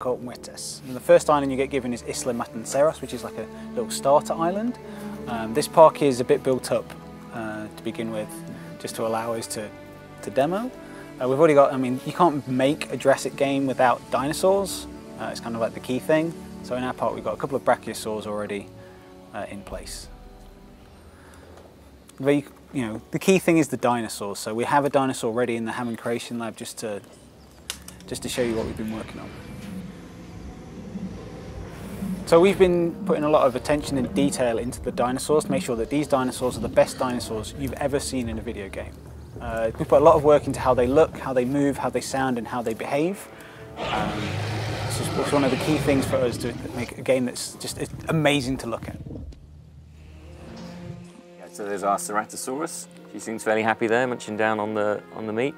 Called Muertes. The first island you get given is Isla Matanceros, which is like a little starter island. Um, this park is a bit built up uh, to begin with, just to allow us to, to demo. Uh, we've already got, I mean, you can't make a Jurassic game without dinosaurs. Uh, it's kind of like the key thing. So in our park we've got a couple of brachiosaurs already uh, in place. The, you know, the key thing is the dinosaurs. So we have a dinosaur ready in the Hammond Creation Lab just to, just to show you what we've been working on. So we've been putting a lot of attention and detail into the dinosaurs to make sure that these dinosaurs are the best dinosaurs you've ever seen in a video game. Uh, we put a lot of work into how they look, how they move, how they sound and how they behave. Um, just, it's one of the key things for us to make a game that's just amazing to look at. Yeah, so there's our Ceratosaurus. She seems fairly happy there, munching down on the, on the meat.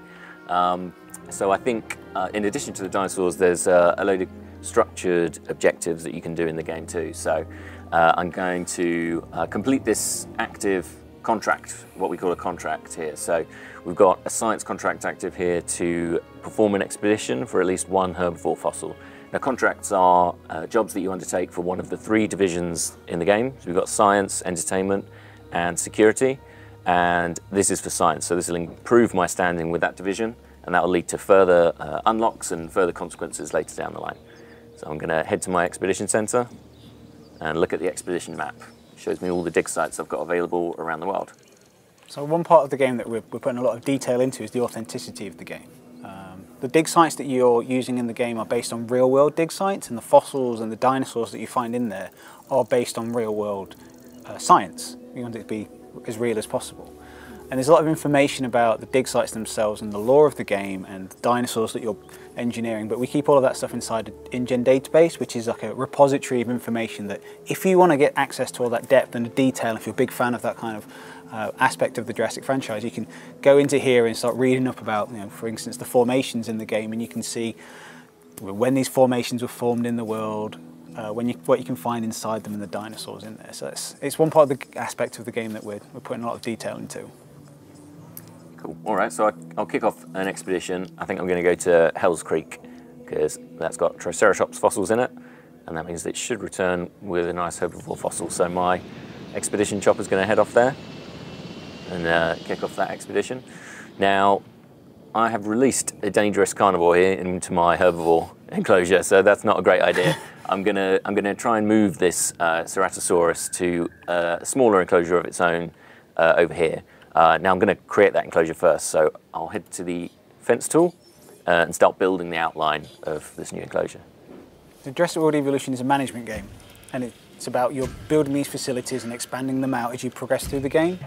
Um, so I think uh, in addition to the dinosaurs, there's uh, a load of structured objectives that you can do in the game too. So uh, I'm going to uh, complete this active contract, what we call a contract here. So we've got a science contract active here to perform an expedition for at least one herbivore fossil. Now contracts are uh, jobs that you undertake for one of the three divisions in the game. So we've got science, entertainment and security. And this is for science, so this will improve my standing with that division and that will lead to further uh, unlocks and further consequences later down the line. So I'm going to head to my expedition center and look at the expedition map. It shows me all the dig sites I've got available around the world. So one part of the game that we're, we're putting a lot of detail into is the authenticity of the game. Um, the dig sites that you're using in the game are based on real world dig sites and the fossils and the dinosaurs that you find in there are based on real world uh, science. We want it to be as real as possible. And there's a lot of information about the dig sites themselves and the lore of the game and the dinosaurs that you're engineering, but we keep all of that stuff inside an InGen database, which is like a repository of information that if you want to get access to all that depth and detail, if you're a big fan of that kind of uh, aspect of the Jurassic franchise, you can go into here and start reading up about, you know, for instance, the formations in the game, and you can see when these formations were formed in the world, uh, when you, what you can find inside them and the dinosaurs in there. So it's, it's one part of the aspect of the game that we're, we're putting a lot of detail into. Cool. All right, so I'll kick off an expedition. I think I'm going to go to Hell's Creek because that's got Triceratops fossils in it, and that means it should return with a nice herbivore fossil. So my expedition chopper is going to head off there and uh, kick off that expedition. Now, I have released a dangerous carnivore here into my herbivore enclosure, so that's not a great idea. I'm gonna I'm gonna try and move this uh, Ceratosaurus to a smaller enclosure of its own uh, over here. Uh, now I'm going to create that enclosure first, so I'll head to the fence tool uh, and start building the outline of this new enclosure. The Jurassic World Evolution is a management game, and it's about you're building these facilities and expanding them out as you progress through the game.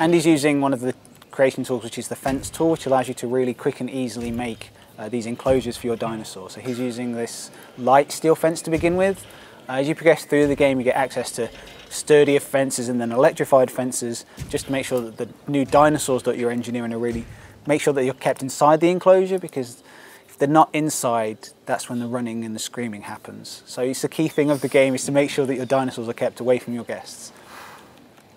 And he's using one of the creation tools, which is the fence tool, which allows you to really quick and easily make uh, these enclosures for your dinosaur. So he's using this light steel fence to begin with. Uh, as you progress through the game, you get access to sturdier fences and then electrified fences just to make sure that the new dinosaurs that you're engineering are really make sure that you're kept inside the enclosure because if they're not inside that's when the running and the screaming happens. So it's the key thing of the game is to make sure that your dinosaurs are kept away from your guests.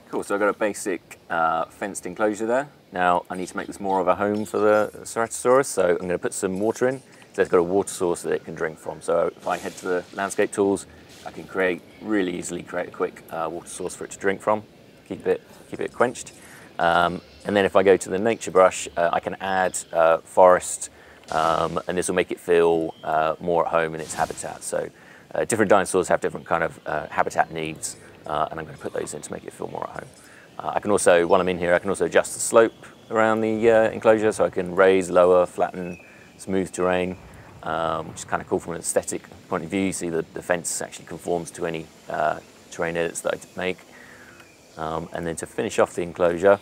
Cool so I've got a basic uh, fenced enclosure there. Now I need to make this more of a home for the Ceratosaurus so I'm going to put some water in. So it's got a water source that it can drink from. So if I head to the landscape tools I can create really easily create a quick uh, water source for it to drink from, keep it keep it quenched. Um, and then if I go to the nature brush, uh, I can add uh, forest, um, and this will make it feel uh, more at home in its habitat. So uh, different dinosaurs have different kind of uh, habitat needs, and I'm going to put those in to make it feel more at home. I can also, while I'm in here, I can also adjust the slope around the enclosure, so I can raise, lower, flatten, smooth terrain um, which is kind of cool from an aesthetic point of view. You see that the fence actually conforms to any uh, terrain edits that I make. Um, and then to finish off the enclosure,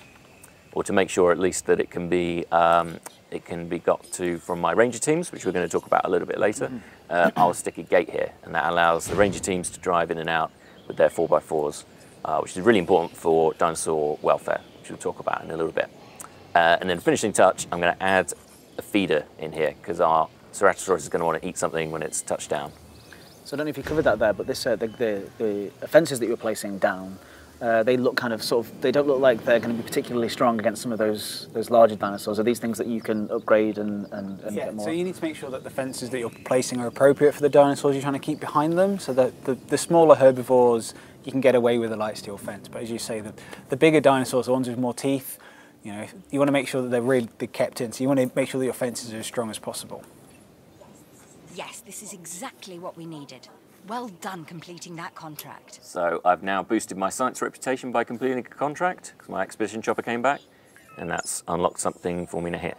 or to make sure at least that it can be um, it can be got to from my ranger teams, which we're going to talk about a little bit later. Mm-hmm. Uh, I'll stick a gate here, and that allows the ranger teams to drive in and out with their 4x4s, uh, which is really important for dinosaur welfare, which we'll talk about in a little bit. Uh, and then finishing touch, I'm going to add a feeder in here because our Ceratosaurus is going to want to eat something when it's touched down. So I don't know if you covered that there, but this uh, the, the, the fences that you're placing down Uh, they look kind of sort of. They don't look like they're going to be particularly strong against some of those those larger dinosaurs. Are these things that you can upgrade and and, and yeah, get more? So you need to make sure that the fences that you're placing are appropriate for the dinosaurs you're trying to keep behind them. So that the, the smaller herbivores you can get away with a light steel fence. But as you say, the the bigger dinosaurs, the ones with more teeth, you know, you want to make sure that they're really they're kept in. So you want to make sure that your fences are as strong as possible. Yes, this is exactly what we needed. Well done completing that contract. So I've now boosted my science reputation by completing a contract because my expedition chopper came back, and that's unlocked something for me to hit.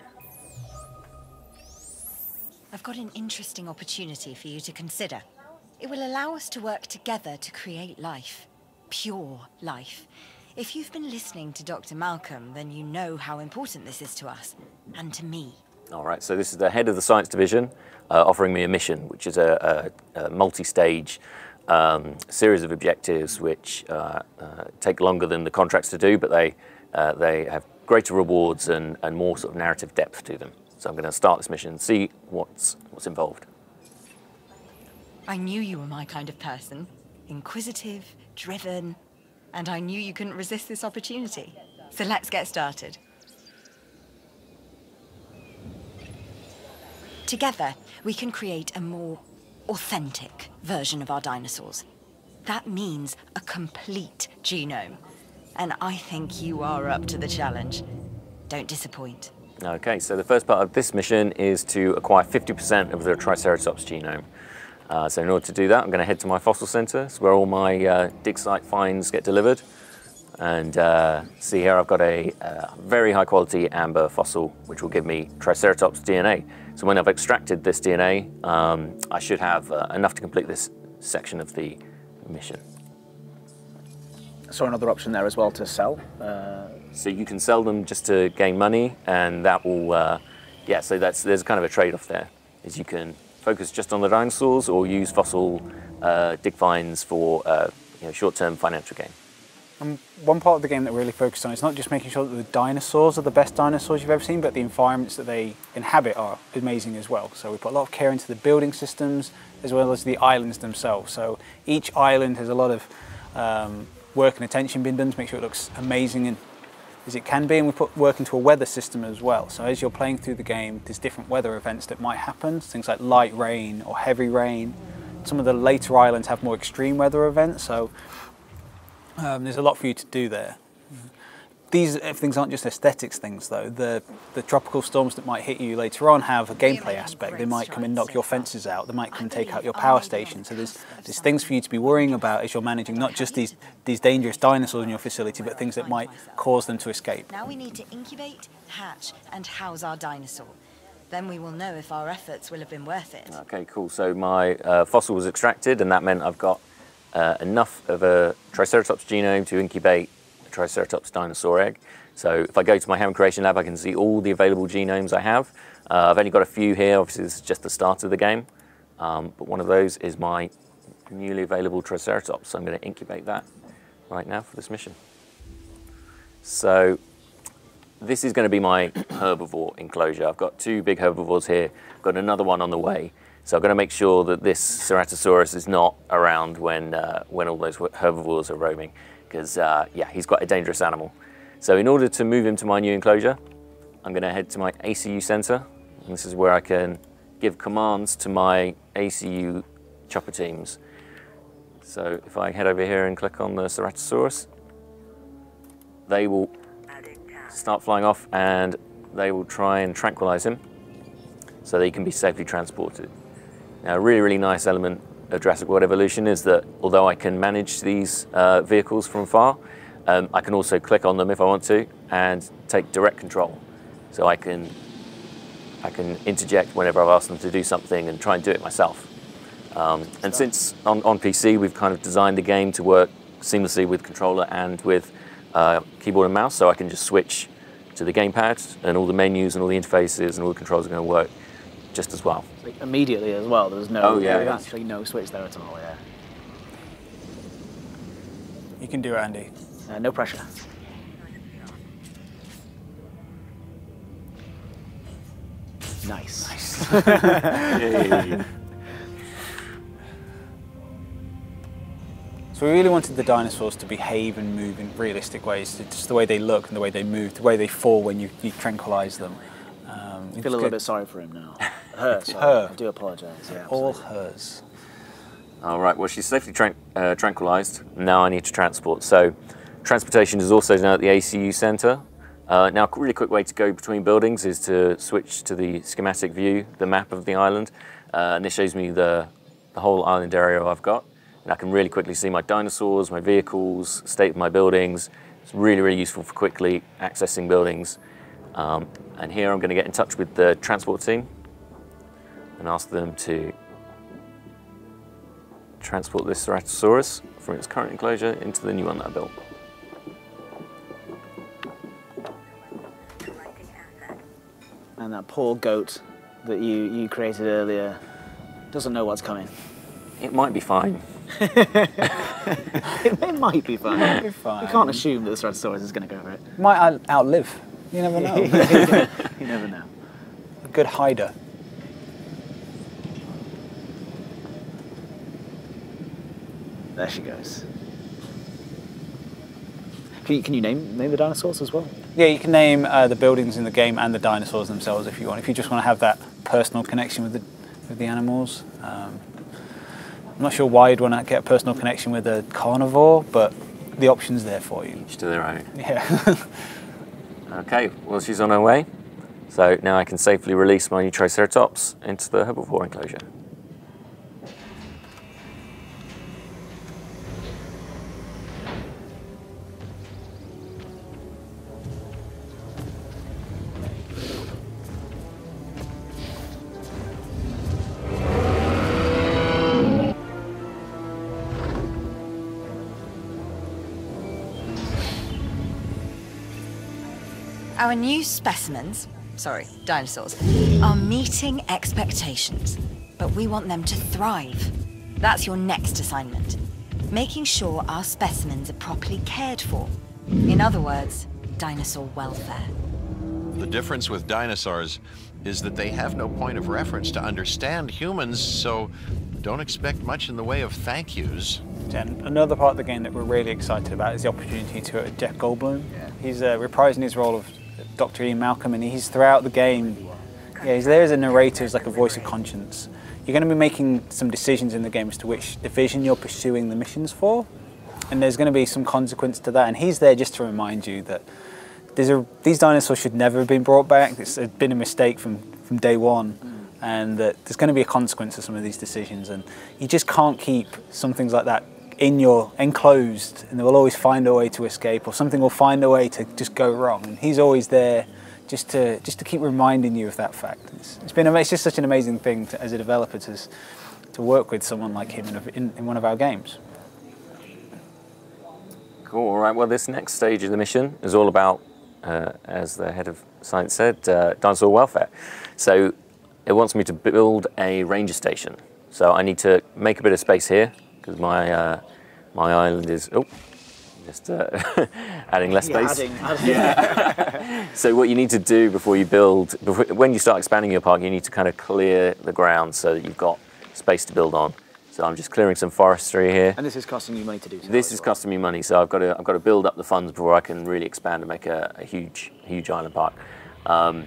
I've got an interesting opportunity for you to consider. It will allow us to work together to create life. Pure life. If you've been listening to Dr. Malcolm, then you know how important this is to us, and to me. All right, so this is the head of the science division uh, offering me a mission, which is a, a, a multi-stage um, series of objectives which uh, uh, take longer than the contracts to do, but they, uh, they have greater rewards and, and more sort of narrative depth to them. So I'm going to start this mission and see what's, what's involved. I knew you were my kind of person. Inquisitive, driven, and I knew you couldn't resist this opportunity. So let's get started. Together, we can create a more authentic version of our dinosaurs. That means a complete genome. And I think you are up to the challenge. Don't disappoint. Okay, so the first part of this mission is to acquire 50% of the Triceratops genome. Uh, so in order to do that, I'm going to head to my fossil center. It's where all my uh, dig site finds get delivered. And uh, see here, I've got a uh, very high quality amber fossil, which will give me Triceratops DNA. So when I've extracted this DNA, um, I should have uh, enough to complete this section of the mission. So another option there as well to sell. Uh, so you can sell them just to gain money, and that will, uh, yeah. So that's there's kind of a trade-off there. Is you can focus just on the dinosaurs, or use fossil uh, dig finds for uh, you know, short-term financial gain. And one part of the game that we're really focused on is not just making sure that the dinosaurs are the best dinosaurs you've ever seen, but the environments that they inhabit are amazing as well. So we put a lot of care into the building systems as well as the islands themselves. So each island has a lot of um, work and attention been done to make sure it looks amazing and as it can be, and we put work into a weather system as well. So as you're playing through the game, there's different weather events that might happen, things like light rain or heavy rain. Some of the later islands have more extreme weather events, so um, there's a lot for you to do there. These things aren't just aesthetics things though. The, the tropical storms that might hit you later on have a gameplay aspect. They might come and knock your fences out. They might come and take out your power station. So there's, there's things for you to be worrying about as you're managing not just these, these dangerous dinosaurs in your facility, but things that might cause them to escape. Now we need to incubate, hatch, and house our dinosaur. Then we will know if our efforts will have been worth it. Okay, cool. So my uh, fossil was extracted, and that meant I've got uh, enough of a Triceratops genome to incubate a Triceratops dinosaur egg. So if I go to my Ham Creation Lab, I can see all the available genomes I have. Uh, I've only got a few here, obviously this is just the start of the game, um, but one of those is my newly available Triceratops, so I'm going to incubate that right now for this mission. So this is going to be my herbivore enclosure. I've got two big herbivores here, got another one on the way. So I've got to make sure that this Ceratosaurus is not around when, uh, when all those herbivores are roaming because uh, yeah, he's quite a dangerous animal. So in order to move him to my new enclosure, I'm going to head to my ACU center. And this is where I can give commands to my ACU chopper teams. So if I head over here and click on the Ceratosaurus, they will start flying off and they will try and tranquilize him so that he can be safely transported. Now, a really, really nice element of Jurassic World Evolution is that although I can manage these uh, vehicles from far, um, I can also click on them if I want to and take direct control. So I can, I can interject whenever I've asked them to do something and try and do it myself. Um, and since on, on PC we've kind of designed the game to work seamlessly with controller and with uh, keyboard and mouse, so I can just switch to the gamepad and all the menus and all the interfaces and all the controls are going to work just as well. Like immediately as well. There's no oh, yeah, actually no switch there at all. Yeah. You can do it, Andy. Uh, no pressure. Nice. nice. So we really wanted the dinosaurs to behave and move in realistic ways, just the way they look and the way they move, the way they fall when you, you tranquilize them. Um, I feel a little good. bit sorry for him now. Her, sorry. Her. I do apologise. Yeah, All hers. All right, well, she's safely tran uh, tranquilized. Now I need to transport. So transportation is also now at the ACU center. Uh, now, a really quick way to go between buildings is to switch to the schematic view, the map of the island. Uh, and this shows me the, the whole island area I've got. And I can really quickly see my dinosaurs, my vehicles, state of my buildings. It's really, really useful for quickly accessing buildings. Um, and here I'm going to get in touch with the transport team and ask them to transport this Ceratosaurus from its current enclosure into the new one that I built. And that poor goat that you, you created earlier doesn't know what's coming. It might be fine. it, might be fine. It might be fine. You can't assume that the Ceratosaurus is going to go for it. Might outlive. You never know. you never know. A good hider. There she goes. Can you, can you name name the dinosaurs as well? Yeah, you can name uh, the buildings in the game and the dinosaurs themselves if you want. If you just want to have that personal connection with the with the animals. Um, I'm not sure why you'd want to get a personal connection with a carnivore, but the option's there for you. Each to their own. Yeah. okay, well she's on her way. So now I can safely release my new Triceratops into the herbivore enclosure. Our new specimens, sorry, dinosaurs, are meeting expectations. But we want them to thrive. That's your next assignment. Making sure our specimens are properly cared for. In other words, dinosaur welfare. The difference with dinosaurs is that they have no point of reference to understand humans, so don't expect much in the way of thank yous. And another part of the game that we're really excited about is the opportunity to uh, Jeff Goldblum. Yeah. He's uh, reprising his role of Dr. Ian Malcolm, and he's throughout the game. Yeah, he's there as a narrator, as like a voice of conscience. You're going to be making some decisions in the game as to which division you're pursuing the missions for, and there's going to be some consequence to that. And he's there just to remind you that a, these dinosaurs should never have been brought back. It's been a mistake from, from day one, and that there's going to be a consequence to some of these decisions. And you just can't keep some things like that in your enclosed and they will always find a way to escape or something will find a way to just go wrong. And he's always there just to just to keep reminding you of that fact. It's, it's been it's just such an amazing thing to, as a developer to, to work with someone like him in, in, in one of our games. Cool. All right. Well this next stage of the mission is all about uh, as the head of science said uh, dinosaur welfare. So it wants me to build a ranger station. So I need to make a bit of space here because my uh, my island is oh just uh, adding less yeah, space. Adding, adding. Yeah. so what you need to do before you build, before, when you start expanding your park, you need to kind of clear the ground so that you've got space to build on. So I'm just clearing some forestry here. And this is costing you money to do. So this is well. costing me money, so I've got to I've got to build up the funds before I can really expand and make a, a huge huge island park. Um,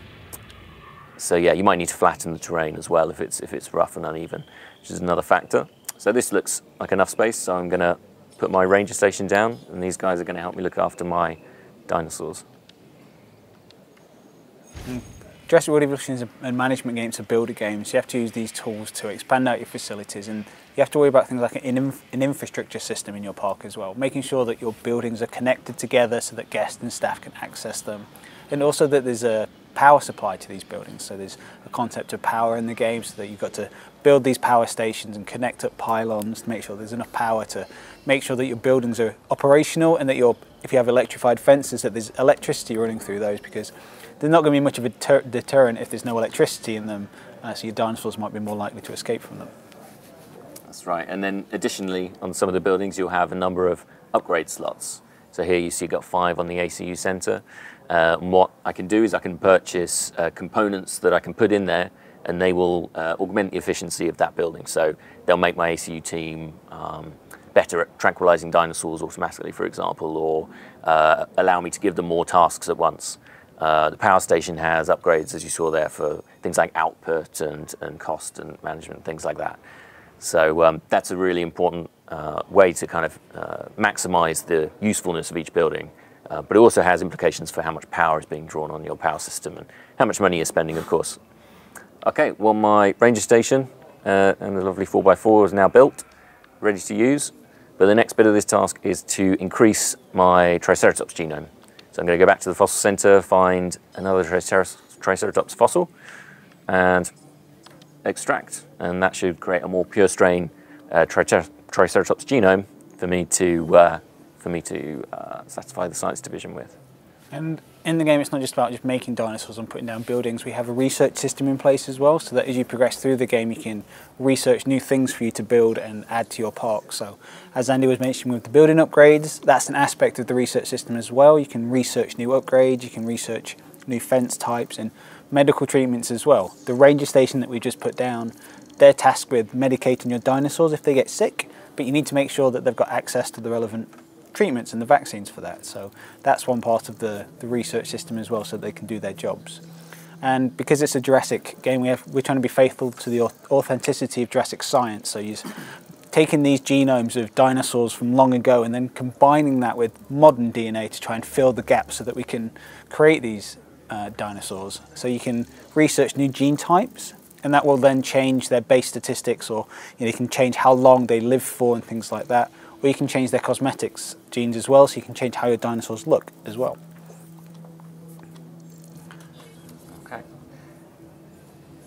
so yeah, you might need to flatten the terrain as well if it's if it's rough and uneven, which is another factor. So this looks like enough space, so I'm going to put my ranger station down, and these guys are going to help me look after my dinosaurs. Jurassic World Evolution and management games are builder games. You have to use these tools to expand out your facilities, and you have to worry about things like an, an infrastructure system in your park as well, making sure that your buildings are connected together so that guests and staff can access them, and also that there's a power supply to these buildings. So there's a concept of power in the game so that you've got to build these power stations and connect up pylons to make sure there's enough power to make sure that your buildings are operational and that you're, if you have electrified fences, that there's electricity running through those because there's not going to be much of a deter deterrent if there's no electricity in them, uh, so your dinosaurs might be more likely to escape from them. That's right. And then additionally, on some of the buildings, you'll have a number of upgrade slots. So here you see you've got five on the ACU center. Uh, what I can do is I can purchase uh, components that I can put in there and they will uh, augment the efficiency of that building. So they'll make my ACU team um, better at tranquilizing dinosaurs automatically, for example, or uh, allow me to give them more tasks at once. Uh, the power station has upgrades, as you saw there, for things like output and, and cost and management, things like that. So um, that's a really important uh, way to kind of uh, maximize the usefulness of each building. Uh, but it also has implications for how much power is being drawn on your power system and how much money you're spending, of course. Okay, well, my ranger station uh, and the lovely 4x4 is now built, ready to use. But the next bit of this task is to increase my Triceratops genome. So I'm going to go back to the fossil center, find another Triceratops fossil, and extract. And that should create a more pure strain uh, Triceratops genome for me to, uh, for me to uh, satisfy the science division with. And in the game, it's not just about just making dinosaurs and putting down buildings. We have a research system in place as well, so that as you progress through the game, you can research new things for you to build and add to your park. So, as Andy was mentioning with the building upgrades, that's an aspect of the research system as well. You can research new upgrades, you can research new fence types and medical treatments as well. The ranger station that we just put down, they're tasked with medicating your dinosaurs if they get sick, but you need to make sure that they've got access to the relevant treatments and the vaccines for that. So that's one part of the, the research system as well so they can do their jobs. And because it's a Jurassic game, we have, we're trying to be faithful to the authenticity of Jurassic science. So you're taking these genomes of dinosaurs from long ago and then combining that with modern DNA to try and fill the gaps so that we can create these uh, dinosaurs. So you can research new gene types and that will then change their base statistics or you, know, you can change how long they live for and things like that or you can change their cosmetics genes as well, so you can change how your dinosaurs look as well. Okay.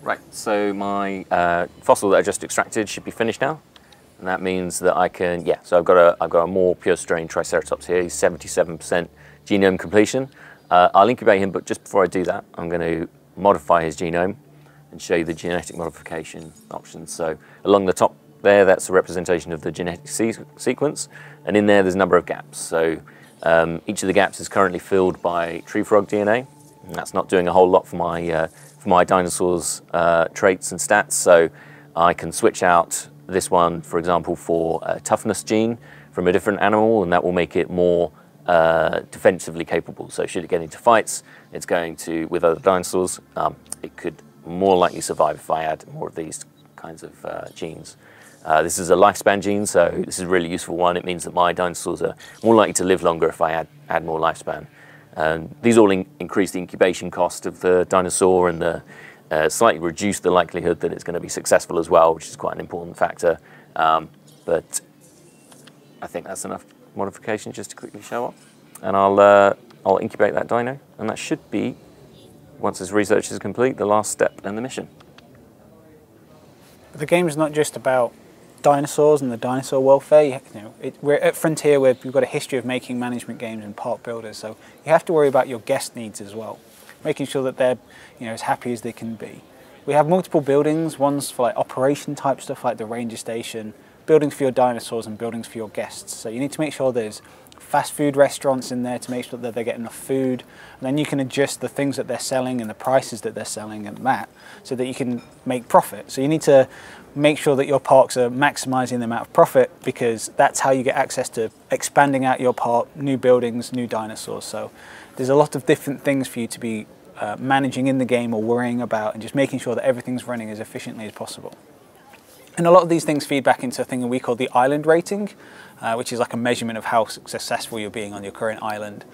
Right, so my uh, fossil that I just extracted should be finished now. And that means that I can, yeah, so I've got a, I've got a more pure strain Triceratops here, 77% genome completion. Uh, I'll incubate him, but just before I do that, I'm going to modify his genome and show you the genetic modification options. So along the top there, that's a representation of the genetic se sequence. And in there, there's a number of gaps. So um, each of the gaps is currently filled by tree frog DNA. And that's not doing a whole lot for my, uh, for my dinosaurs' uh, traits and stats. So I can switch out this one, for example, for a toughness gene from a different animal, and that will make it more uh, defensively capable. So should it get into fights, it's going to, with other dinosaurs, um, it could more likely to survive if I add more of these kinds of uh, genes. Uh, this is a lifespan gene, so this is a really useful one. It means that my dinosaurs are more likely to live longer if I add, add more lifespan. Um, these all in increase the incubation cost of the dinosaur and the, uh, slightly reduce the likelihood that it's going to be successful as well, which is quite an important factor. Um, but I think that's enough modification just to quickly show up. And I'll, uh, I'll incubate that dino, and that should be, once this research is complete, the last step in the mission. The game is not just about dinosaurs and the dinosaur welfare. You, know, it, we're at Frontier, where we've got a history of making management games and park builders, so you have to worry about your guest needs as well, making sure that they're you know as happy as they can be. We have multiple buildings, ones for like operation type stuff like the ranger station, buildings for your dinosaurs and buildings for your guests. So you need to make sure there's fast food restaurants in there to make sure that they get enough food. And then you can adjust the things that they're selling and the prices that they're selling and that so that you can make profit. So you need to make sure that your parks are maximizing the amount of profit because that's how you get access to expanding out your park, new buildings, new dinosaurs. So there's a lot of different things for you to be uh, managing in the game or worrying about and just making sure that everything's running as efficiently as possible. And a lot of these things feed back into a thing that we call the island rating, uh, which is like a measurement of how successful you're being on your current island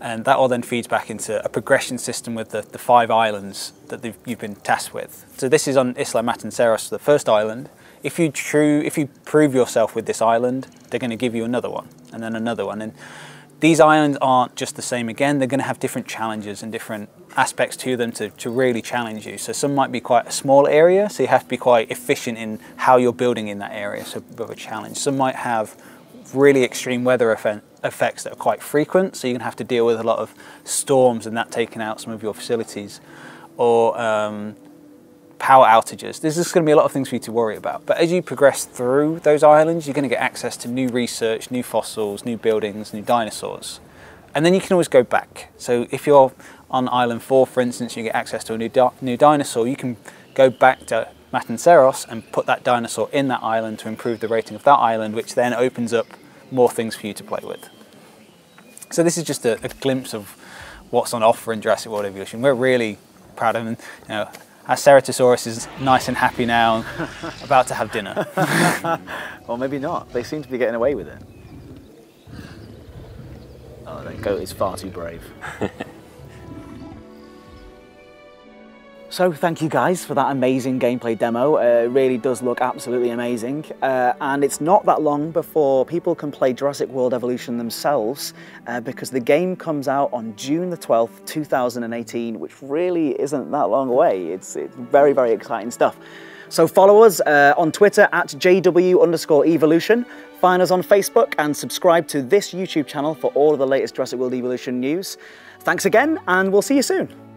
and that all then feeds back into a progression system with the, the five islands that you've been tasked with. So this is on Isla Matanceros, the first island. If you true, if you prove yourself with this island, they're going to give you another one, and then another one. And these islands aren't just the same again. They're going to have different challenges and different aspects to them to, to really challenge you. So some might be quite a small area, so you have to be quite efficient in how you're building in that area. So of a challenge. Some might have really extreme weather effects that are quite frequent, so you're going to have to deal with a lot of storms and that taking out some of your facilities, or um, power outages. There's just going to be a lot of things for you to worry about. But as you progress through those islands, you're going to get access to new research, new fossils, new buildings, new dinosaurs. And then you can always go back. So if you're on island four, for instance, you get access to a new, di new dinosaur, you can go back to Matanceros and put that dinosaur in that island to improve the rating of that island, which then opens up more things for you to play with. So this is just a, a glimpse of what's on offer in Jurassic World Evolution. We're really proud of them. You know, our Ceratosaurus is nice and happy now, about to have dinner. or maybe not. They seem to be getting away with it. Oh, that goat is far too brave. So thank you guys for that amazing gameplay demo. Uh, it really does look absolutely amazing. Uh, and it's not that long before people can play Jurassic World Evolution themselves uh, because the game comes out on June the 12th, 2018, which really isn't that long away. It's, it's very, very exciting stuff. So follow us uh, on Twitter at JW underscore evolution. Find us on Facebook and subscribe to this YouTube channel for all of the latest Jurassic World Evolution news. Thanks again, and we'll see you soon.